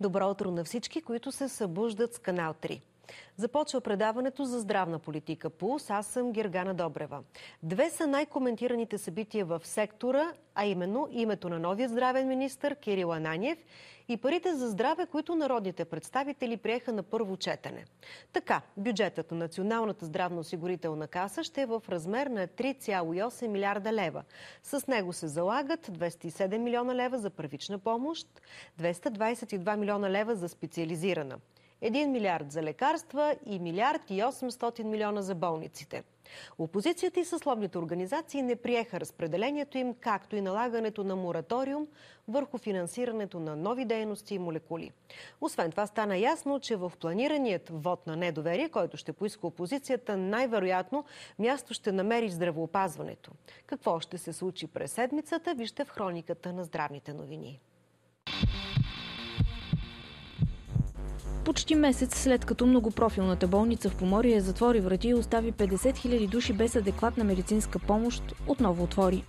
Добро утро на всички, които се събуждат с канал 3. Започва предаването за здравна политика Пулс. Аз съм Гергана Добрева. Две са най-коментираните събития в сектора, а именно името на новия здравен министр Кирил Ананиев и парите за здраве, които народните представители приеха на първо четене. Така, бюджетът на Националната здравноосигурителна каса ще е в размер на 3,8 милиарда лева. С него се залагат 207 милиона лева за първична помощ, 222 милиона лева за специализирана. 1 милиард за лекарства и милиард и 800 милиона за болниците. Опозицията и съсловните организации не приеха разпределението им, както и налагането на мораториум върху финансирането на нови дейности и молекули. Освен това стана ясно, че в планираният вод на недоверие, който ще поиска опозицията, най-вероятно място ще намери здравеопазването. Какво ще се случи през седмицата, вижте в хрониката на здравните новини. Почти месец след като многопрофилната болница в Поморие затвори врати и остави 50 000 души без адекватна медицинска помощ, отново отвори.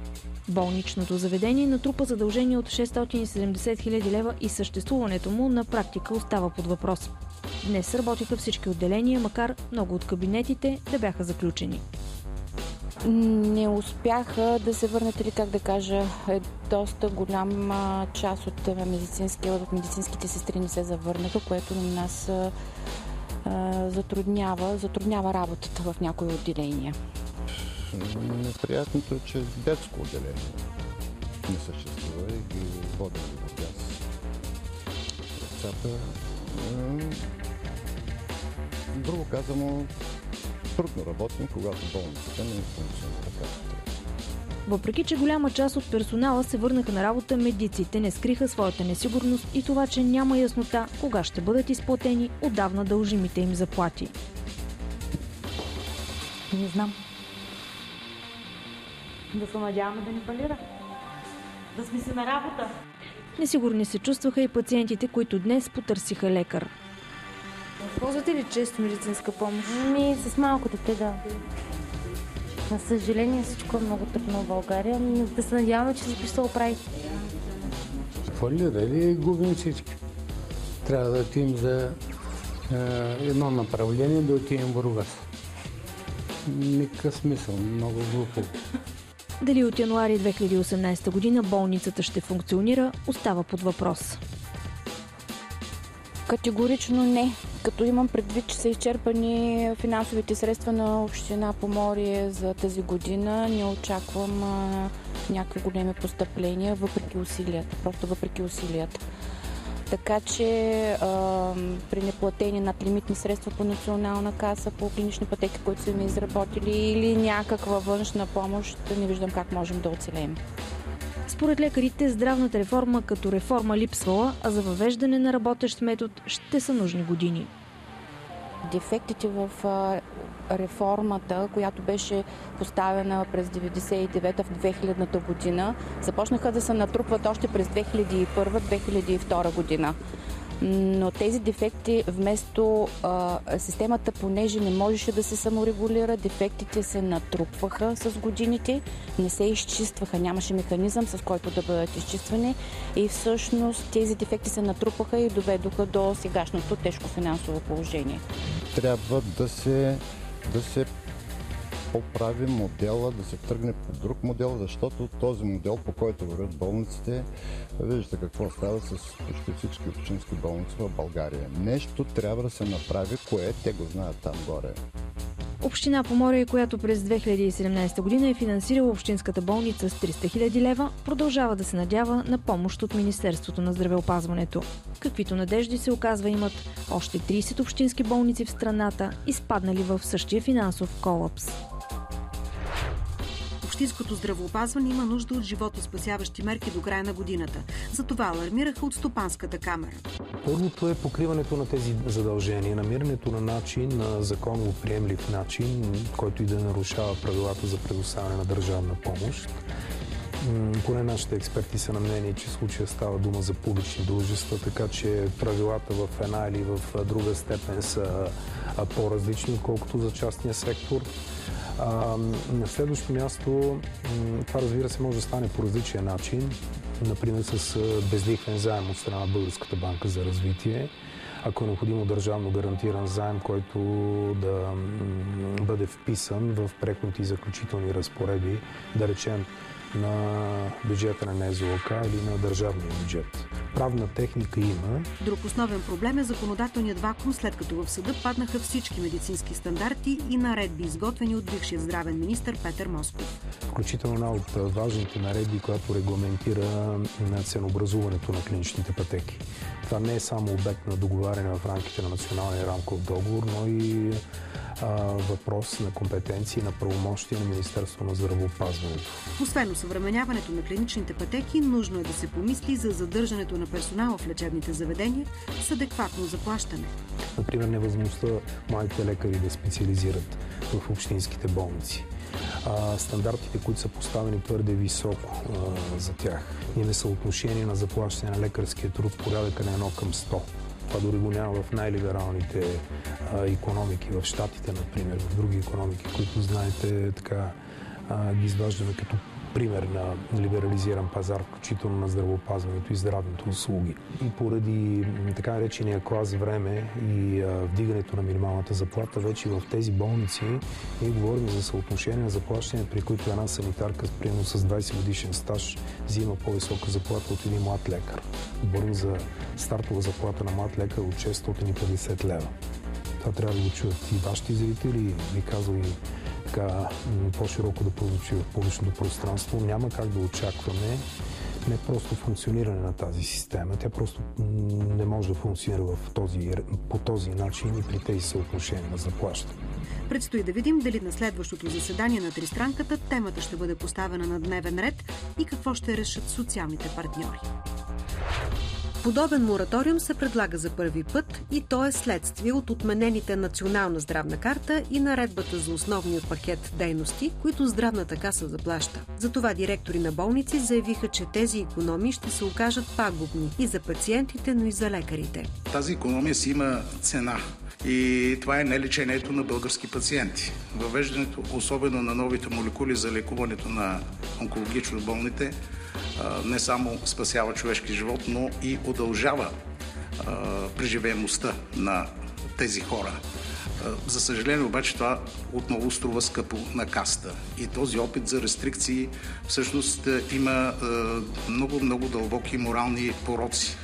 Болничното заведение натрупа задължение от 670 000 лева и съществуването му на практика остава под въпрос. Днес работиха всички отделения, макар много от кабинетите да бяха заключени не успяха да се върнат или как да кажа, е доста голяма част от, медицински, от медицинските сестри не се завърнаха, което на нас а, затруднява, затруднява работата в някои отделения. Неприятното е, че детско отделение не съществува и ги водим в газ. Децата... Друго казано, трудно работим, когато болницата не функционира както въпреки, че голяма част от персонала се върнаха на работа, медиците не скриха своята несигурност и това, че няма яснота кога ще бъдат изплатени отдавна дължимите им заплати. Не знам. Да се надяваме да ни фалира. Да сме си на работа. Несигурни се чувстваха и пациентите, които днес потърсиха лекар. Ползвате ли често медицинска помощ? Ми, с малко дете, да. На съжаление всичко е много трудно в България, но да се надяваме, че ще се оправи. Фалирали и губим всички. Трябва да отидем за е, едно направление, да отидем в Бургас. Никакъв смисъл, много глупо. Дали от януари 2018 година болницата ще функционира, остава под въпрос. Категорично не. Като имам предвид, че са изчерпани финансовите средства на Община Поморие за тази година, не очаквам а, някакви големи постъпления, въпреки усилията. Просто въпреки усилията. Така че а, при неплатени надлимитни средства по национална каса, по клинични пътеки, които са ми изработили или някаква външна помощ, не виждам как можем да оцелеем. Според лекарите, здравната реформа като реформа липсвала, а за въвеждане на работещ метод ще са нужни години. Дефектите в реформата, която беше поставена през 99-та в 2000-та година, започнаха да се натрупват още през 2001-2002 година но тези дефекти вместо а, системата, понеже не можеше да се саморегулира, дефектите се натрупваха с годините, не се изчистваха, нямаше механизъм с който да бъдат изчиствани и всъщност тези дефекти се натрупаха и доведоха до сегашното тежко финансово положение. Трябва да се, да се поправи модела, да се тръгне по друг модел, защото този модел, по който вървят болниците, виждате какво става с почти всички общински болници в България. Нещо трябва да се направи, кое те го знаят там горе. Община Поморие, която през 2017 година е финансирала общинската болница с 300 000 лева, продължава да се надява на помощ от Министерството на здравеопазването. Каквито надежди се оказва имат още 30 общински болници в страната, изпаднали в същия финансов колапс общинското здравеопазване има нужда от живото спасяващи мерки до края на годината. За това алармираха от Стопанската камера. Първото е покриването на тези задължения, намирането на начин, на законово приемлив начин, който и да нарушава правилата за предоставяне на държавна помощ. Поне нашите експерти са на мнение, че случая става дума за публични дружества, така че правилата в една или в друга степен са по-различни, отколкото за частния сектор. на следващо място, това разбира се може да стане по различен начин, например с безлихвен заем от страна на Българската банка за развитие ако е необходимо държавно гарантиран заем, който да бъде вписан в преходните и заключителни разпореди, да речем на бюджета на НЗОК или на държавния бюджет. Правна техника има. Друг основен проблем е законодателният вакуум, след като в съда паднаха всички медицински стандарти и наредби, изготвени от бившия здравен министр Петър Москов. Включително една от важните наредби, която регламентира на ценообразуването на клиничните пътеки. Това не е само обект на договаряне в рамките на националния рамков договор, но и въпрос на компетенции на правомощия на Министерство на здравеопазването. Освен усъвременяването на клиничните пътеки, нужно е да се помисли за задържането на персонала в лечебните заведения с адекватно заплащане. Например, невъзможността младите лекари да специализират в общинските болници. А, стандартите, които са поставени твърде високо а, за тях. Имаме съотношение на заплащане на лекарския труд порядъка на едно към 100. Това дори го няма в най-либералните економики, в Штатите, например, в други економики, които знаете, така ги изваждаме като пример на либерализиран пазар, включително на здравеопазването и здравните услуги. И поради така наречения клас време и вдигането на минималната заплата, вече в тези болници ние говорим за съотношение на заплащане, при които една санитарка, примерно с 20 годишен стаж, взима по-висока заплата от един млад лекар. Говорим за стартова заплата на млад лекар от 650 лева. Това трябва да го чуят и вашите зрители, ви казва и така по-широко да прозвучи в публичното пространство, няма как да очакваме не просто функциониране на тази система. Тя просто не може да функционира в този, по този начин и при тези съотношения на заплащане. Предстои да видим дали на следващото заседание на Тристранката темата ще бъде поставена на дневен ред и какво ще решат социалните партньори. Подобен мораториум се предлага за първи път и то е следствие от отменените национална здравна карта и наредбата за основния пакет дейности, които здравната каса заплаща. Затова директори на болници заявиха, че тези економии ще се окажат пагубни и за пациентите, но и за лекарите. Тази економия си има цена. И това е нелечението на български пациенти. Въвеждането, особено на новите молекули за лекуването на онкологично болните, не само спасява човешки живот, но и удължава преживеемостта на тези хора. За съжаление обаче това отново струва скъпо на каста. И този опит за рестрикции всъщност има много-много дълбоки морални пороци.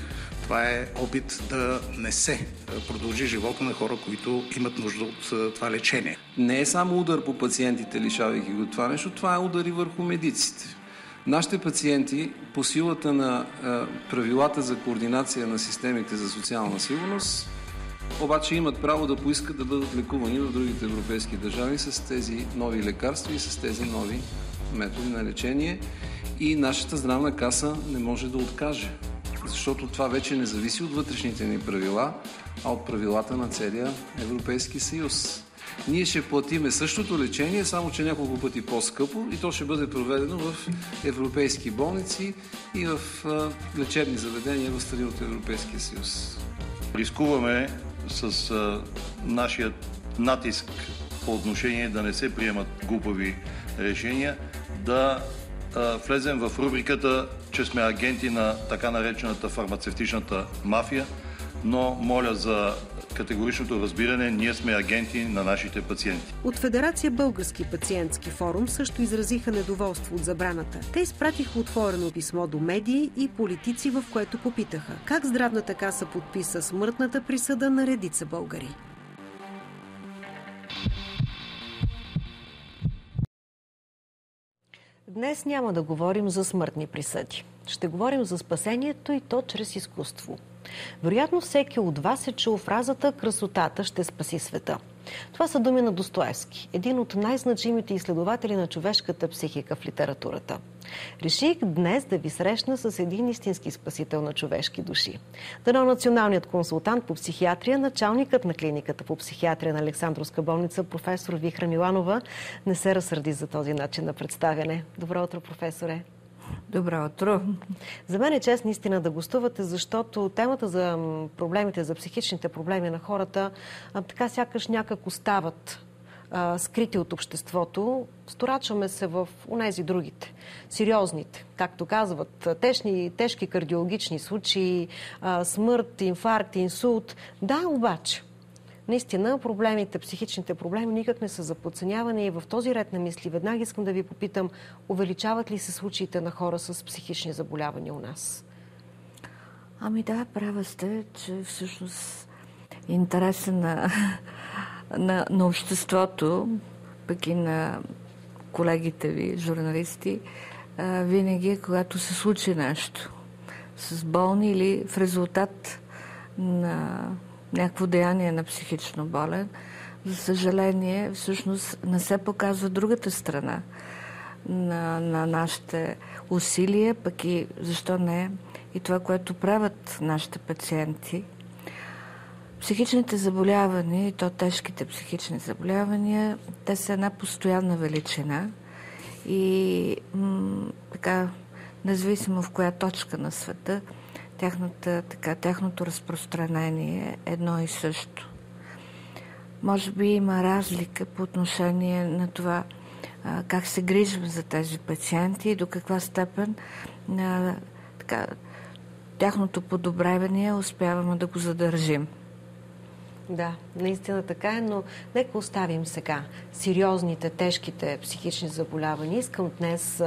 Това е опит да не се продължи живота на хора, които имат нужда от това лечение. Не е само удар по пациентите, лишавайки го това нещо, това е удар и върху медиците. Нашите пациенти по силата на правилата за координация на системите за социална сигурност обаче имат право да поискат да бъдат лекувани в другите европейски държави с тези нови лекарства и с тези нови методи на лечение. И нашата здравна каса не може да откаже, защото това вече не зависи от вътрешните ни правила, а от правилата на целия Европейски съюз ние ще платиме същото лечение, само че няколко пъти по-скъпо и то ще бъде проведено в европейски болници и в лечебни заведения в страни от Европейския съюз. Рискуваме с а, нашия натиск по отношение да не се приемат глупави решения, да влезем в рубриката, че сме агенти на така наречената фармацевтичната мафия, но моля за категоричното разбиране, ние сме агенти на нашите пациенти. От Федерация Български пациентски форум също изразиха недоволство от забраната. Те изпратиха отворено писмо до медии и политици, в което попитаха как здравната каса подписа смъртната присъда на редица българи. Днес няма да говорим за смъртни присъди. Ще говорим за спасението и то чрез изкуство. Вероятно всеки от вас е чул фразата «Красотата ще спаси света». Това са думи на Достоевски, един от най-значимите изследователи на човешката психика в литературата. Реших днес да ви срещна с един истински спасител на човешки души. Дано националният консултант по психиатрия, началникът на клиниката по психиатрия на Александровска болница, професор Вихра Миланова, не се разсърди за този начин на представяне. Добро утро, професоре! Добро утро. За мен е чест наистина да гостувате, защото темата за проблемите, за психичните проблеми на хората, така сякаш някак остават а, скрити от обществото. Сторачваме се в унези другите, сериозните, както казват, тежни, тежки кардиологични случаи, а, смърт, инфаркт, инсулт. Да, обаче, наистина проблемите, психичните проблеми никак не са за подценяване и в този ред на мисли веднага искам да ви попитам, увеличават ли се случаите на хора с психични заболявания у нас? Ами да, права сте, че всъщност интереса на, на, на обществото, пък и на колегите ви, журналисти, винаги когато се случи нещо с болни или в резултат на някакво деяние на психично болен, за съжаление, всъщност не се показва другата страна на, на нашите усилия, пък и защо не и това, което правят нашите пациенти. Психичните заболявания, и то тежките психични заболявания, те са една постоянна величина и м- така, независимо в коя точка на света, тяхната, така, тяхното разпространение е едно и също. Може би има разлика по отношение на това а, как се грижим за тези пациенти и до каква степен а, така, тяхното подобряване успяваме да го задържим. Да, наистина така е, но нека оставим сега сериозните, тежките психични заболявания. Искам днес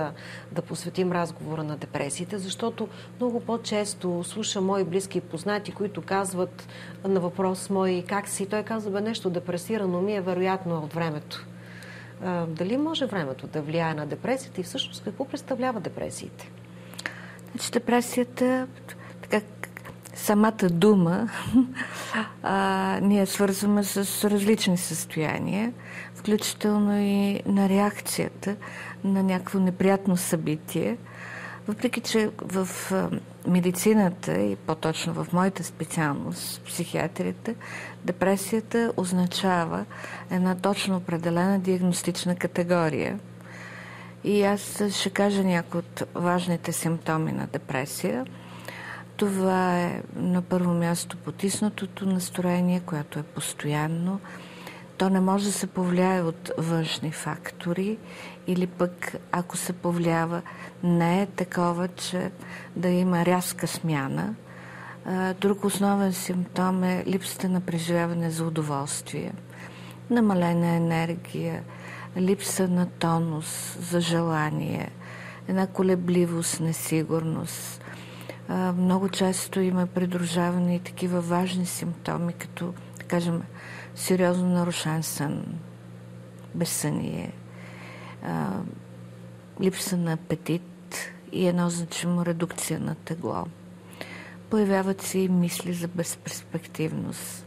да посветим разговора на депресиите, защото много по-често слушам мои близки и познати, които казват на въпрос мой как си, той казва бе нещо депресирано ми е вероятно от времето. Дали може времето да влияе на депресията и всъщност какво представлява депресиите? Значи депресията, така самата дума а, ние свързваме с различни състояния, включително и на реакцията на някакво неприятно събитие. Въпреки, че в медицината и по-точно в моята специалност, психиатрията, депресията означава една точно определена диагностична категория. И аз ще кажа някои от важните симптоми на депресия – това е на първо място потиснатото настроение, което е постоянно. То не може да се повлияе от външни фактори или пък ако се повлиява, не е такова, че да има рязка смяна. Друг основен симптом е липсата на преживяване за удоволствие, намалена енергия, липса на тонус, за желание, една колебливост, несигурност, много често има придружаване и такива важни симптоми, като, да кажем, сериозно нарушен сън, безсъние, липса на апетит и едно значимо редукция на тегло. Появяват се и мисли за безперспективност,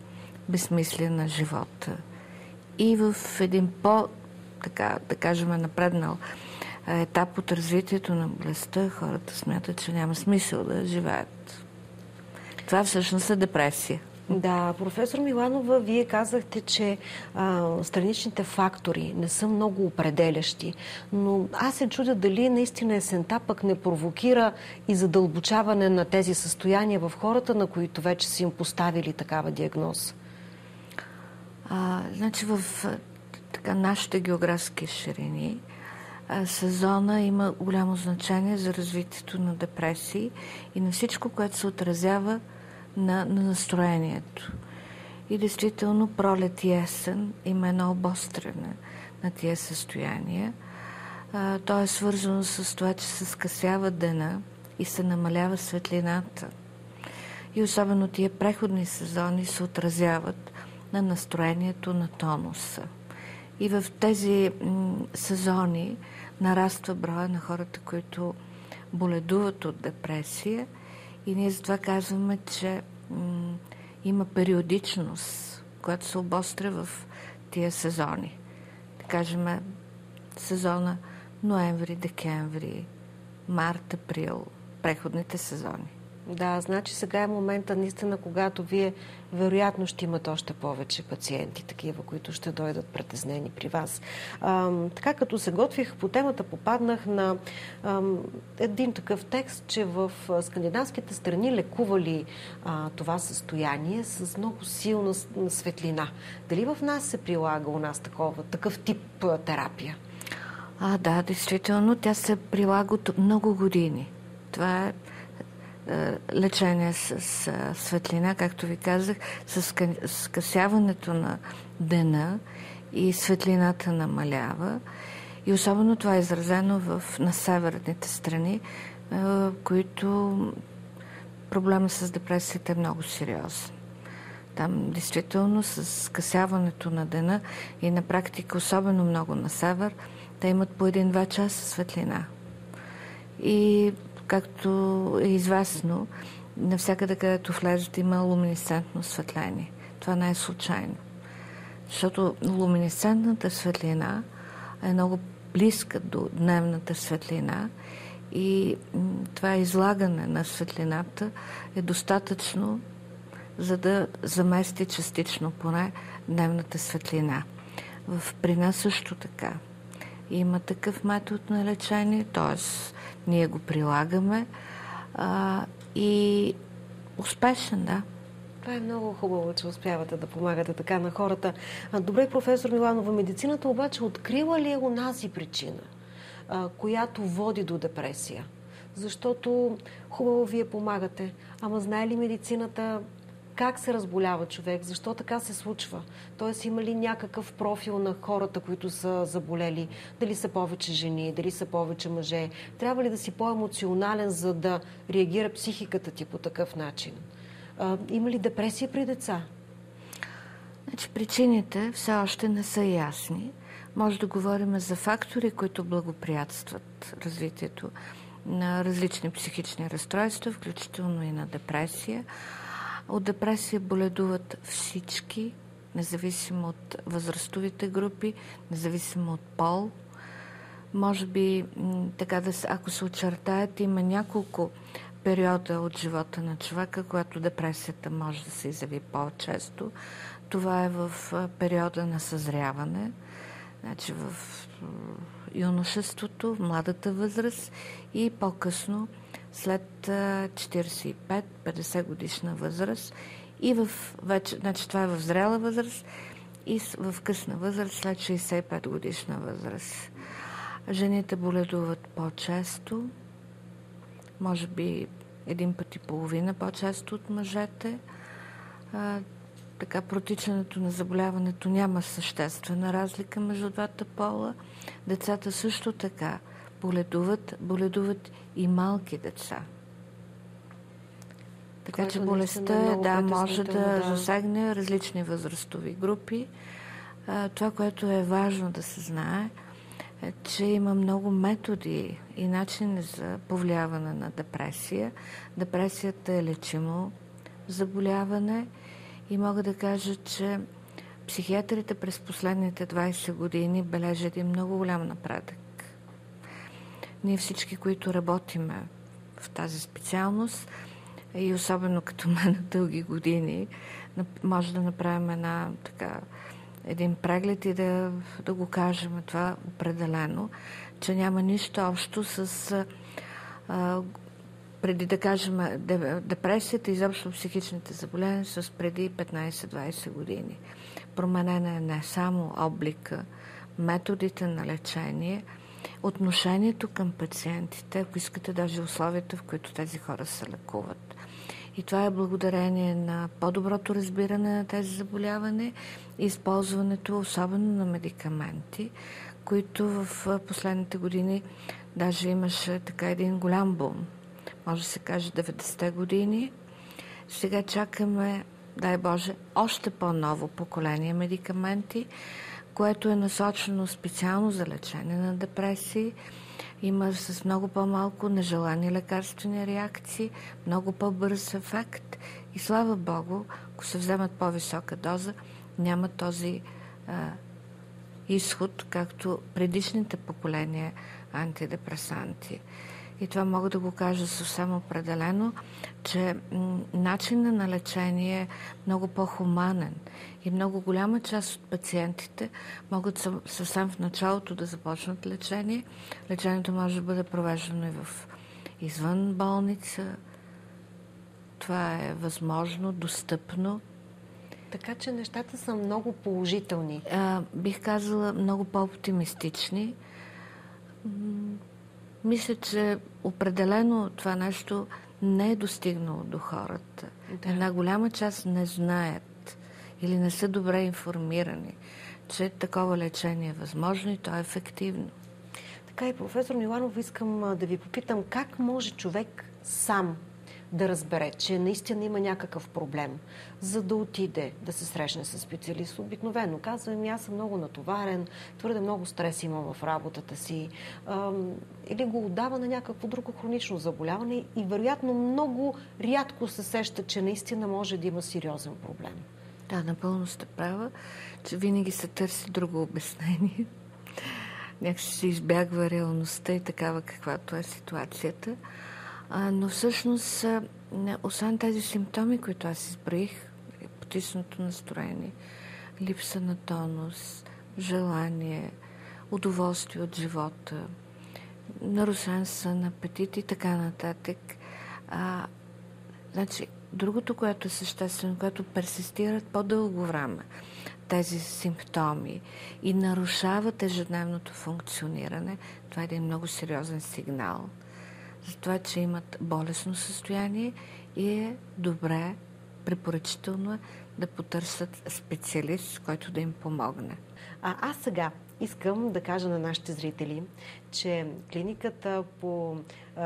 безмислие на живота. И в един по, така, да кажем, напреднал етап от развитието на болестта, хората смятат, че няма смисъл да живеят. Това всъщност е депресия. Да, професор Миланова, вие казахте, че а, страничните фактори не са много определящи, но аз се чудя дали наистина есента пък не провокира и задълбочаване на тези състояния в хората, на които вече са им поставили такава диагноз. А, значи в така, нашите географски ширини сезона има голямо значение за развитието на депресии и на всичко, което се отразява на, на настроението. И действително пролет и есен има едно обострене на тия състояния. А, то е свързано с това, че се скъсява дена и се намалява светлината. И особено тия преходни сезони се отразяват на настроението на тонуса. И в тези сезони нараства броя на хората, които боледуват от депресия и ние затова казваме, че има периодичност, която се обостря в тия сезони. Да кажем, сезона ноември, декември, март, април, преходните сезони. Да, значи сега е момента наистина, когато вие вероятно ще имат още повече пациенти, такива, които ще дойдат притеснени при вас. А, така като се готвих по темата, попаднах на а, един такъв текст, че в скандинавските страни лекували а, това състояние с много силна светлина. Дали в нас се прилага у нас такова, такъв тип терапия? А, да, действително, тя се прилага от много години. Това е, лечение с, с светлина, както ви казах, с скъсяването на дена и светлината намалява. И особено това е изразено в, на северните страни, е, които проблема с депресията е много сериозен. Там действително с скъсяването на дена и на практика, особено много на север, те имат по един-два часа светлина. И както е известно, навсякъде, където влезете, има луминесцентно осветление. Това не е случайно. Защото луминесцентната светлина е много близка до дневната светлина и това излагане на светлината е достатъчно, за да замести частично поне дневната светлина. В, при нас също така. Има такъв метод на лечение, т.е. Ние го прилагаме а, и успешен, да. Това е много хубаво, че успявате да помагате така на хората. Добре, професор Миланова, медицината обаче открила ли е унази причина, която води до депресия? Защото хубаво вие помагате, ама знае ли медицината как се разболява човек, защо така се случва. Тоест има ли някакъв профил на хората, които са заболели, дали са повече жени, дали са повече мъже. Трябва ли да си по-емоционален, за да реагира психиката ти по такъв начин? А, има ли депресия при деца? Значи, причините все още не са ясни. Може да говорим за фактори, които благоприятстват развитието на различни психични разстройства, включително и на депресия. От депресия боледуват всички, независимо от възрастовите групи, независимо от пол. Може би, така да се, ако се очертаят, има няколко периода от живота на човека, когато депресията може да се изяви по-често. Това е в периода на съзряване, значи в юношеството, в младата възраст и по-късно след 45-50 годишна възраст и в вече, значи това е в зрела възраст и в късна възраст след 65 годишна възраст. Жените боледуват по-често, може би един път и половина по-често от мъжете. А, така протичането на заболяването няма съществена разлика между двата пола. Децата също така боледуват, боледуват и малки деца. Така че болестта да, може да, да засегне различни възрастови групи. Това, което е важно да се знае, е, че има много методи и начини за повлияване на депресия. Депресията е лечимо заболяване и мога да кажа, че психиатрите през последните 20 години бележат един много голям напредък ние всички, които работиме в тази специалност и особено като мен дълги години, може да направим една така един преглед и да, да го кажем това определено, че няма нищо общо с а, преди да кажем депресията изобщо психичните заболявания с преди 15-20 години. Променена е не само облика, методите на лечение – отношението към пациентите, ако искате даже условията, в които тези хора се лекуват. И това е благодарение на по-доброто разбиране на тези заболяване и използването, особено на медикаменти, които в последните години даже имаше така един голям бум. Може да се каже 90-те години. Сега чакаме, дай Боже, още по-ново поколение медикаменти, което е насочено специално за лечение на депресии. Има с много по-малко нежелани лекарствени реакции, много по-бърз ефект и слава Богу, ако се вземат по-висока доза, няма този а, изход, както предишните поколения антидепресанти. И това мога да го кажа съвсем определено, че начинът на лечение е много по-хуманен и много голяма част от пациентите могат съвсем в началото да започнат лечение. Лечението може да бъде провеждано и в извън болница. Това е възможно, достъпно. Така че нещата са много положителни. А, бих казала много по-оптимистични. Мисля, че определено това нещо не е достигнало до хората. Да. Една голяма част не знаят или не са добре информирани, че такова лечение е възможно и то е ефективно. Така и професор Миланов, искам да ви попитам как може човек сам да разбере, че наистина има някакъв проблем, за да отиде да се срещне с специалист. Обикновено казвам, ами аз съм много натоварен, твърде много стрес имам в работата си, или го отдава на някакво друго хронично заболяване и вероятно много рядко се сеща, че наистина може да има сериозен проблем. Да, напълно сте права, че винаги се търси друго обяснение. Някакси се избягва реалността и такава каквато е ситуацията. Но всъщност, освен тези симптоми, които аз изброих, потиснато настроение, липса на тонус, желание, удоволствие от живота, нарушен сън, апетит и така нататък. А, значи, другото, което е съществено, което персистират по-дълго време, тези симптоми и нарушават ежедневното функциониране, това е един много сериозен сигнал – за това, че имат болесно състояние и е добре, препоръчително е да потърсят специалист, който да им помогне. А аз сега искам да кажа на нашите зрители, че клиниката по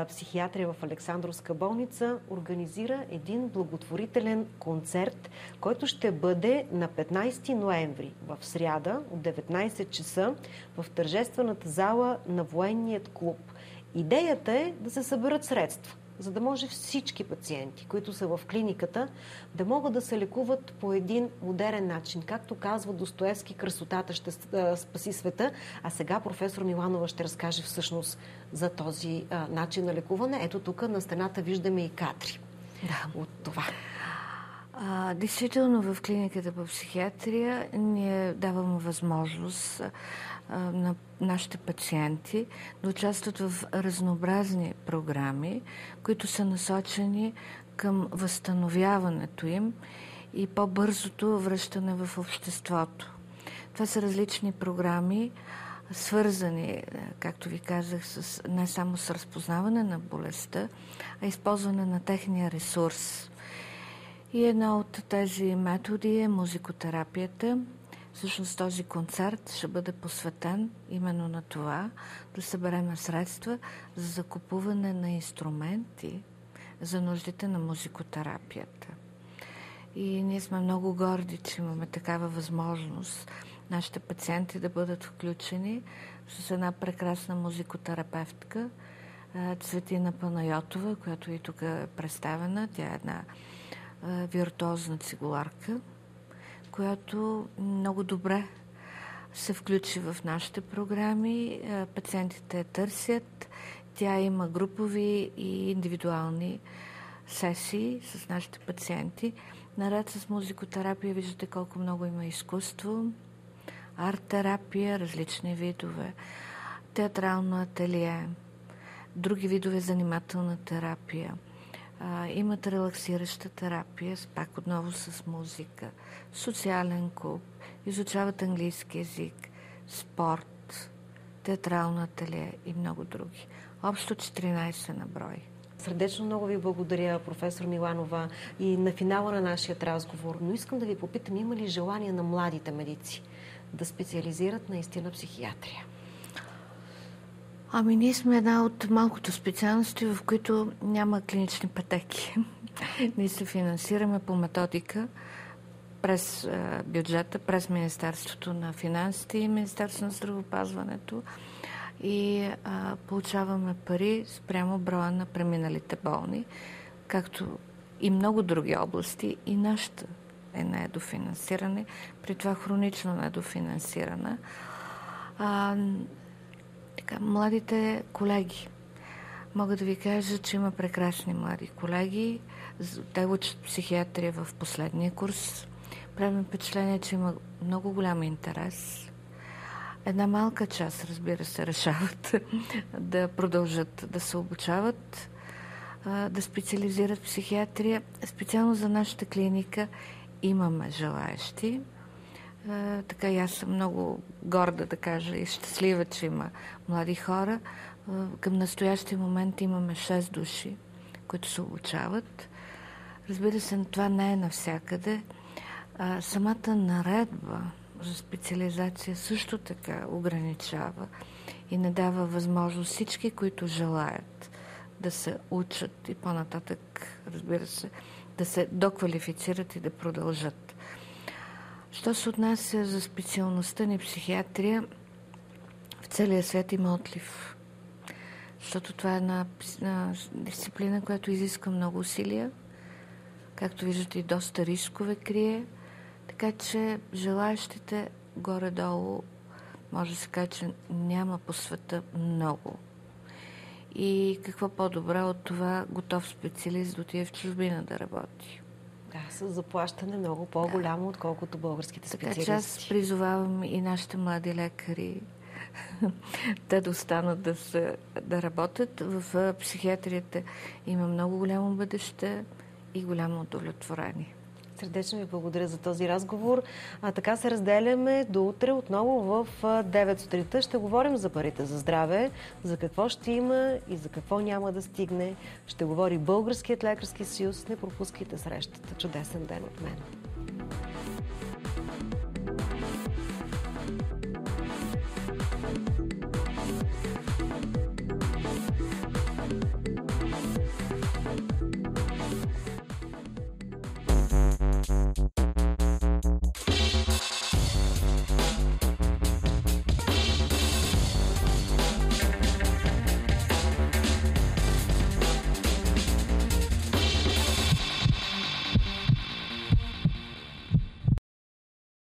психиатрия в Александровска болница организира един благотворителен концерт, който ще бъде на 15 ноември в сряда от 19 часа в тържествената зала на военният клуб – Идеята е да се съберат средства, за да може всички пациенти, които са в клиниката, да могат да се лекуват по един модерен начин. Както казва Достоевски, красотата ще спаси света, а сега професор Миланова ще разкаже всъщност за този а, начин на лекуване. Ето тук на стената виждаме и кадри да. от това. А, действително в клиниката по психиатрия ние даваме възможност на нашите пациенти да участват в разнообразни програми, които са насочени към възстановяването им и по-бързото връщане в обществото. Това са различни програми, свързани, както ви казах, с, не само с разпознаване на болестта, а използване на техния ресурс. И една от тези методи е музикотерапията, Всъщност този концерт ще бъде посветен именно на това да съберем средства за закупуване на инструменти за нуждите на музикотерапията. И ние сме много горди, че имаме такава възможност нашите пациенти да бъдат включени с една прекрасна музикотерапевтка, Цветина Панайотова, която и тук е представена. Тя е една виртуозна цигуларка, която много добре се включи в нашите програми. Е, пациентите търсят. Тя има групови и индивидуални сесии с нашите пациенти. Наред с музикотерапия виждате колко много има изкуство, арт-терапия, различни видове, театрално ателие, други видове занимателна терапия – а, имат релаксираща терапия, пак отново с музика, социален клуб, изучават английски язик, спорт, театрално ателие и много други. Общо 14 на брой. Сърдечно много ви благодаря, професор Миланова, и на финала на нашия разговор. Но искам да ви попитам, има ли желание на младите медици да специализират наистина психиатрия? Ами ние сме една от малкото специалности, в които няма клинични пътеки. ние се финансираме по методика през бюджета, през Министерството на финансите и Министерството на здравопазването и а, получаваме пари спрямо броя на преминалите болни, както и много други области. И нашата е недофинансиране, при това хронично недофинансирана. А, така, младите колеги, Мога да ви кажа, че има прекрасни млади колеги. Те учат психиатрия в последния курс. Правим впечатление, че има много голям интерес. Една малка част, разбира се, решават да продължат да се обучават, да специализират психиатрия. Специално за нашата клиника имаме желаящи. Така и аз съм много горда да кажа и щастлива, че има млади хора. Към настоящия момент имаме 6 души, които се обучават. Разбира се, това не е навсякъде. самата наредба за специализация също така ограничава и не дава възможност всички, които желаят да се учат и по-нататък, разбира се, да се доквалифицират и да продължат. Що се отнася за специалността ни психиатрия, в целия свет има отлив. Защото това е една дисциплина, която изиска много усилия. Както виждате, и доста рискове крие. Така че желаящите горе-долу, може да се каже, че няма по света много. И какво по-добре от това готов специалист да отиде в чужбина да работи. Да, с заплащане много по-голямо, да. отколкото българските специалисти. Така че аз призовавам и нашите млади лекари те да останат да, се, да работят. В психиатрията има много голямо бъдеще и голямо удовлетворение. Сърдечно ви благодаря за този разговор. А така се разделяме до утре отново в 9 сутринта. Ще говорим за парите за здраве, за какво ще има и за какво няма да стигне. Ще говори Българският лекарски съюз. Не пропускайте срещата. Чудесен ден от мен.